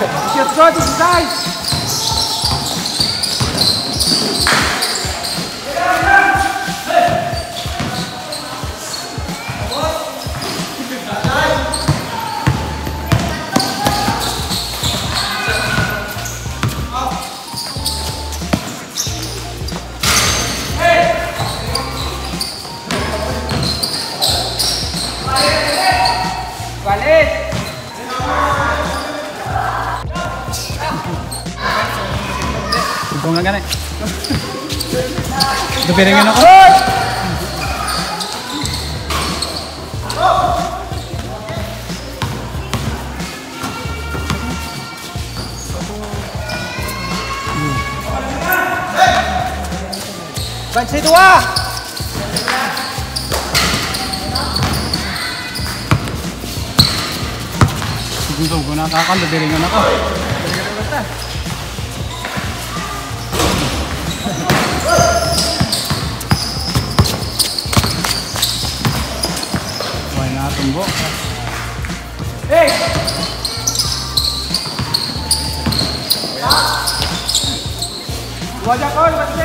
Let's go to the. Nga ganit. Dupiringan ako. Bansi dua! Gusto ko nakakal, dupiringan ako. Why Eh, wajah kau yang.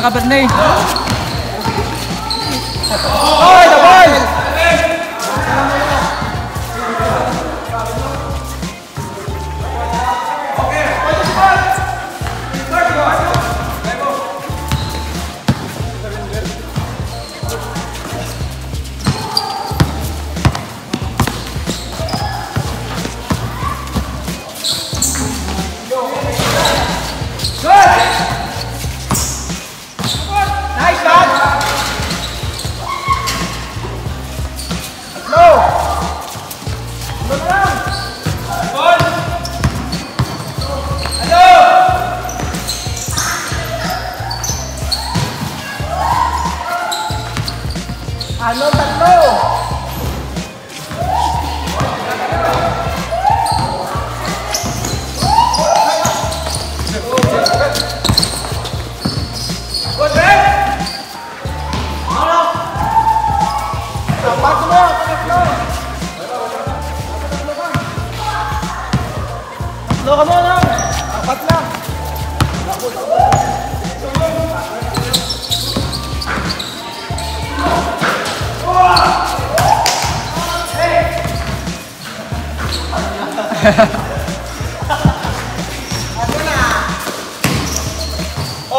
Sila ka Bernay.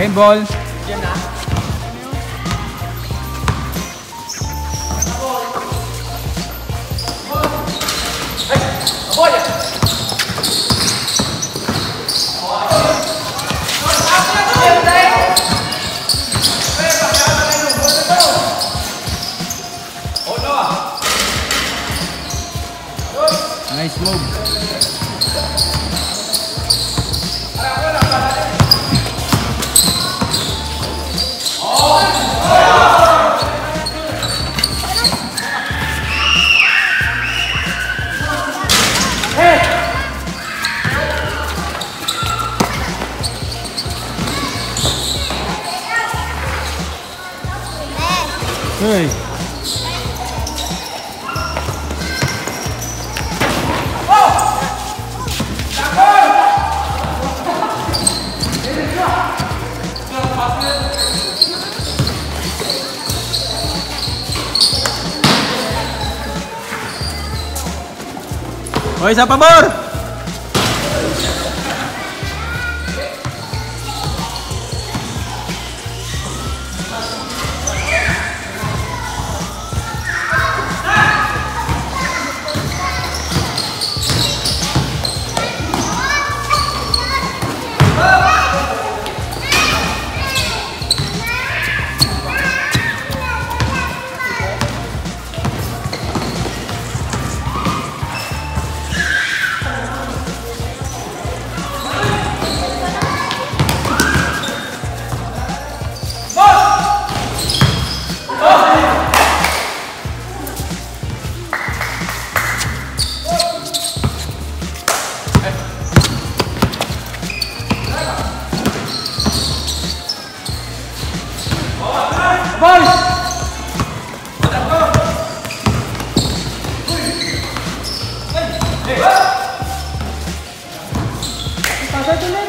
Game ball. Yan na. Nice move. Ei. Oi, Zapabor! Kadını